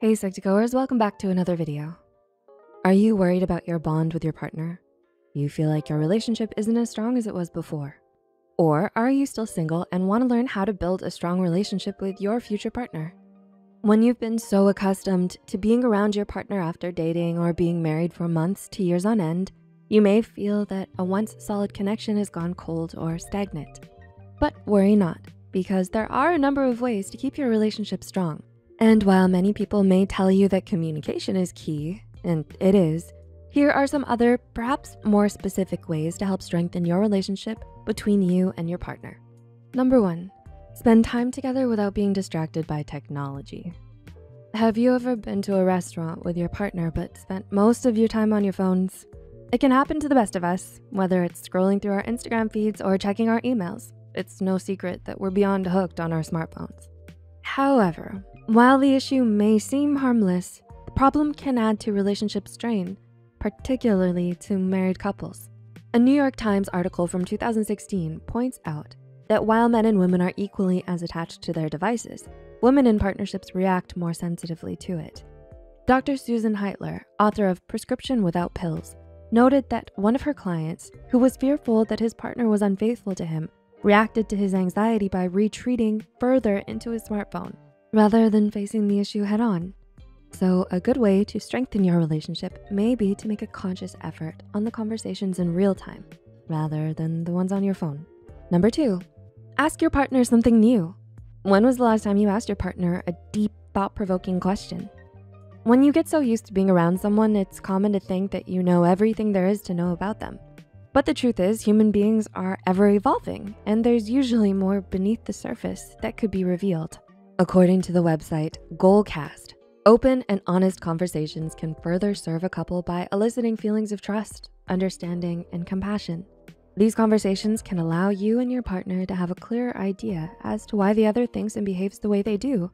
Hey Psych2Goers, welcome back to another video. Are you worried about your bond with your partner? You feel like your relationship isn't as strong as it was before? Or are you still single and wanna learn how to build a strong relationship with your future partner? When you've been so accustomed to being around your partner after dating or being married for months to years on end, you may feel that a once solid connection has gone cold or stagnant. But worry not, because there are a number of ways to keep your relationship strong. And while many people may tell you that communication is key, and it is, here are some other, perhaps more specific ways to help strengthen your relationship between you and your partner. Number one, spend time together without being distracted by technology. Have you ever been to a restaurant with your partner but spent most of your time on your phones? It can happen to the best of us, whether it's scrolling through our Instagram feeds or checking our emails. It's no secret that we're beyond hooked on our smartphones. However, while the issue may seem harmless, the problem can add to relationship strain, particularly to married couples. A New York Times article from 2016 points out that while men and women are equally as attached to their devices, women in partnerships react more sensitively to it. Dr. Susan Heitler, author of Prescription Without Pills, noted that one of her clients, who was fearful that his partner was unfaithful to him, reacted to his anxiety by retreating further into his smartphone rather than facing the issue head on. So a good way to strengthen your relationship may be to make a conscious effort on the conversations in real time rather than the ones on your phone. Number two, ask your partner something new. When was the last time you asked your partner a deep thought-provoking question? When you get so used to being around someone, it's common to think that you know everything there is to know about them. But the truth is human beings are ever evolving and there's usually more beneath the surface that could be revealed. According to the website Goalcast, open and honest conversations can further serve a couple by eliciting feelings of trust, understanding, and compassion. These conversations can allow you and your partner to have a clearer idea as to why the other thinks and behaves the way they do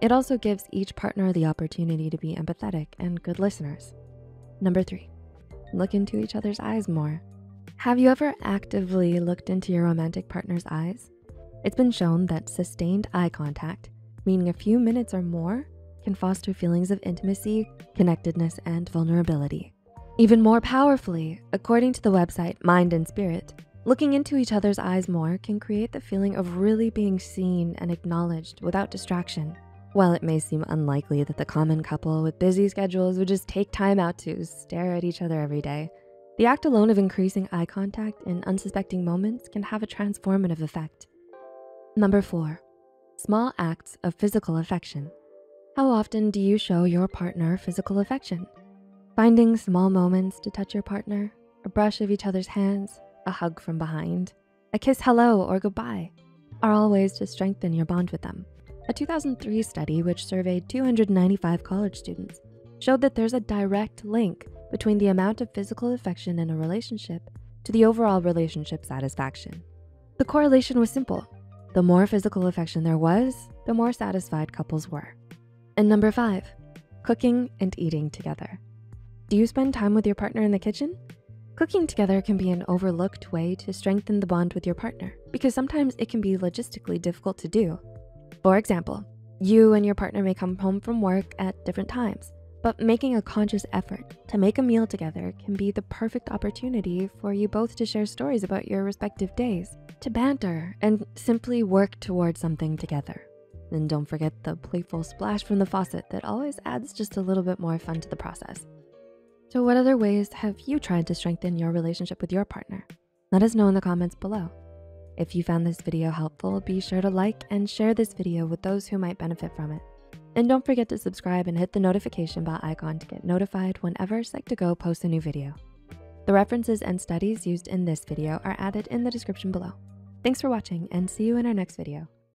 it also gives each partner the opportunity to be empathetic and good listeners. Number three, look into each other's eyes more. Have you ever actively looked into your romantic partner's eyes? It's been shown that sustained eye contact, meaning a few minutes or more, can foster feelings of intimacy, connectedness, and vulnerability. Even more powerfully, according to the website Mind and Spirit, looking into each other's eyes more can create the feeling of really being seen and acknowledged without distraction. While it may seem unlikely that the common couple with busy schedules would just take time out to stare at each other every day, the act alone of increasing eye contact in unsuspecting moments can have a transformative effect. Number four, small acts of physical affection. How often do you show your partner physical affection? Finding small moments to touch your partner, a brush of each other's hands, a hug from behind, a kiss hello or goodbye, are all ways to strengthen your bond with them. A 2003 study which surveyed 295 college students showed that there's a direct link between the amount of physical affection in a relationship to the overall relationship satisfaction. The correlation was simple. The more physical affection there was, the more satisfied couples were. And number five, cooking and eating together. Do you spend time with your partner in the kitchen? Cooking together can be an overlooked way to strengthen the bond with your partner because sometimes it can be logistically difficult to do. For example, you and your partner may come home from work at different times, but making a conscious effort to make a meal together can be the perfect opportunity for you both to share stories about your respective days, to banter, and simply work towards something together. And don't forget the playful splash from the faucet that always adds just a little bit more fun to the process. So what other ways have you tried to strengthen your relationship with your partner? Let us know in the comments below. If you found this video helpful, be sure to like and share this video with those who might benefit from it. And don't forget to subscribe and hit the notification bell icon to get notified whenever Psych2Go posts a new video. The references and studies used in this video are added in the description below. Thanks for watching and see you in our next video.